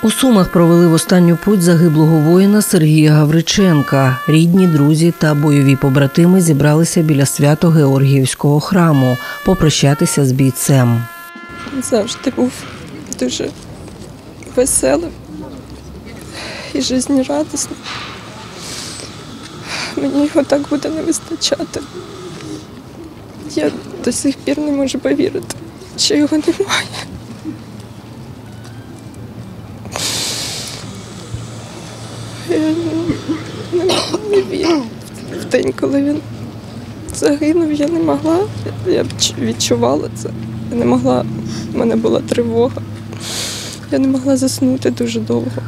У Сумах провели в останню путь загиблого воїна Сергія Гавриченка. Рідні, друзі та бойові побратими зібралися біля свято Георгіївського храму попрощатися з бійцем. Завжди був дуже веселим і жизнерадісним. Мені його так буде не вистачати. Я до сих пір не можу повірити, що його немає. В день, коли він загинув, я не могла, я відч- відчувала це. Я не могла, в мене була тривога. Я не могла заснути дуже довго.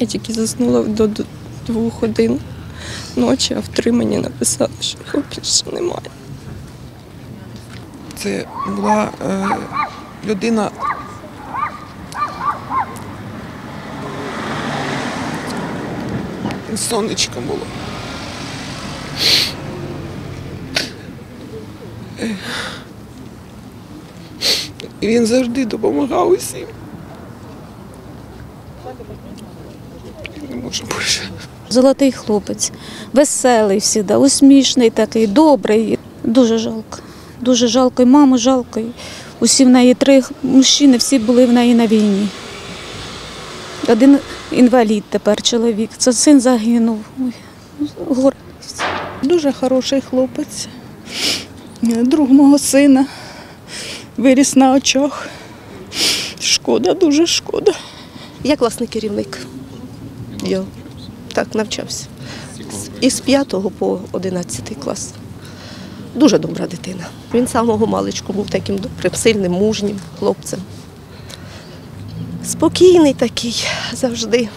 Я тільки заснула до двох годин ночі, а в три мені написали, що його більше немає. Це була е, людина. Сонечко було. І він завжди допомагав усім. Не можу більше. Золотий хлопець, веселий завжди, усмішний такий, добрий. Дуже жалко. Дуже жалко. І маму жалко. Усі в неї три мужчини, всі були в неї на війні. Один інвалід тепер чоловік. Це син загинув. Ой, гордість. Дуже хороший хлопець. Друг мого сина. Виріс на очах. Шкода, дуже шкода. Я класний керівник. Я так навчався. Із 5 по 11 клас. Дуже добра дитина. Він самого маличку був таким добрим, сильним, мужнім хлопцем. Спокійний такий завжди.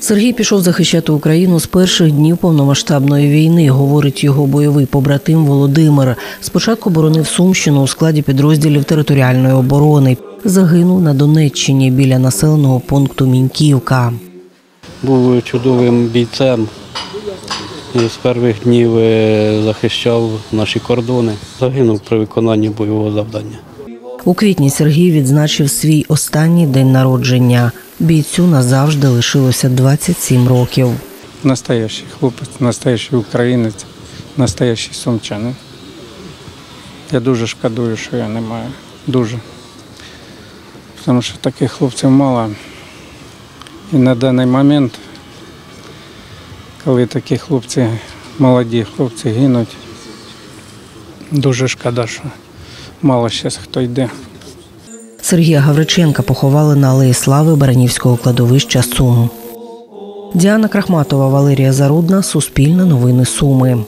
Сергій пішов захищати Україну з перших днів повномасштабної війни, говорить його бойовий побратим Володимир. Спочатку боронив Сумщину у складі підрозділів територіальної оборони. Загинув на Донеччині біля населеного пункту Міньківка. Був чудовим бійцем. І з перших днів е, захищав наші кордони. Загинув при виконанні бойового завдання. У квітні Сергій відзначив свій останній день народження. Бійцю назавжди лишилося 27 років. Настоящий хлопець, настоящий українець, настоящий сумчанин. Я дуже шкодую, що я не маю. Дуже. Тому що таких хлопців мало. І на даний момент, коли такі хлопці, молоді хлопці гинуть, дуже шкода, що мало зараз хто йде. Сергія Гавриченка поховали на Алеї Слави Баранівського кладовища Сум. Діана Крахматова, Валерія Зарудна, Суспільне новини Суми.